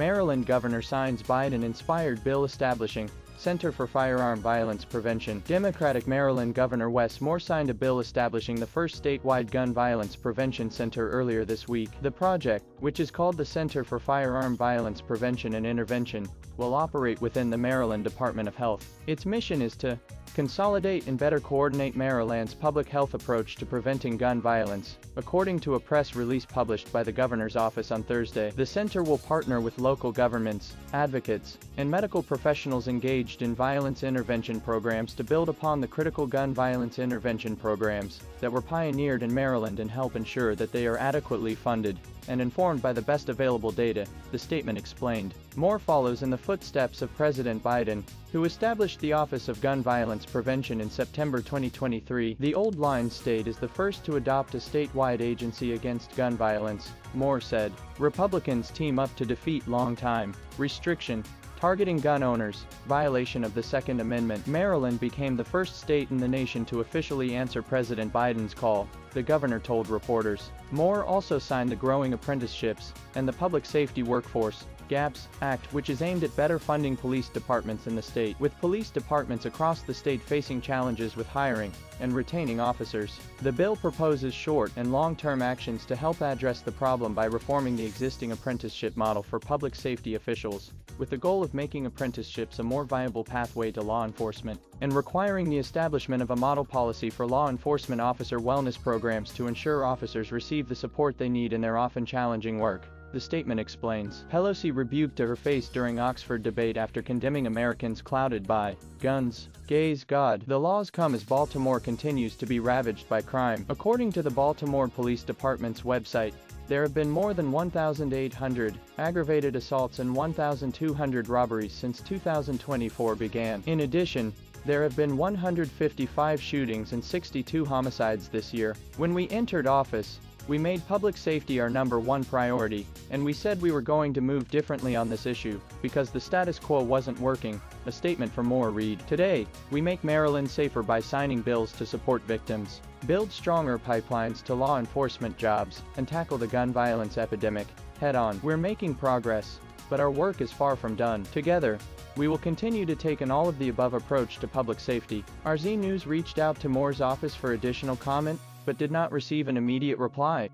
Maryland governor signs Biden-inspired bill establishing Center for Firearm Violence Prevention. Democratic Maryland Governor Wes Moore signed a bill establishing the first statewide gun violence prevention center earlier this week. The project, which is called the Center for Firearm Violence Prevention and Intervention, will operate within the Maryland Department of Health. Its mission is to consolidate and better coordinate Maryland's public health approach to preventing gun violence. According to a press release published by the governor's office on Thursday, the center will partner with local governments, advocates, and medical professionals engaged in violence intervention programs to build upon the critical gun violence intervention programs that were pioneered in Maryland and help ensure that they are adequately funded and informed by the best available data, the statement explained. Moore follows in the footsteps of President Biden, who established the Office of Gun Violence Prevention in September 2023. The Old Line State is the first to adopt a statewide agency against gun violence, Moore said. Republicans team up to defeat long-time restriction targeting gun owners, violation of the Second Amendment. Maryland became the first state in the nation to officially answer President Biden's call, the governor told reporters. Moore also signed the Growing Apprenticeships and the Public Safety Workforce GAPS Act which is aimed at better funding police departments in the state, with police departments across the state facing challenges with hiring and retaining officers. The bill proposes short and long-term actions to help address the problem by reforming the existing apprenticeship model for public safety officials, with the goal of making apprenticeships a more viable pathway to law enforcement, and requiring the establishment of a model policy for law enforcement officer wellness programs to ensure officers receive the support they need in their often challenging work. The statement explains. Pelosi rebuked to her face during Oxford debate after condemning Americans clouded by guns. Gays God. The laws come as Baltimore continues to be ravaged by crime. According to the Baltimore Police Department's website, there have been more than 1,800 aggravated assaults and 1,200 robberies since 2024 began. In addition, there have been 155 shootings and 62 homicides this year. When we entered office, we made public safety our number one priority, and we said we were going to move differently on this issue, because the status quo wasn't working, a statement from Moore read. Today, we make Maryland safer by signing bills to support victims, build stronger pipelines to law enforcement jobs, and tackle the gun violence epidemic, head on. We're making progress, but our work is far from done. Together, we will continue to take an all-of-the-above approach to public safety. RZ News reached out to Moore's office for additional comment, but did not receive an immediate reply.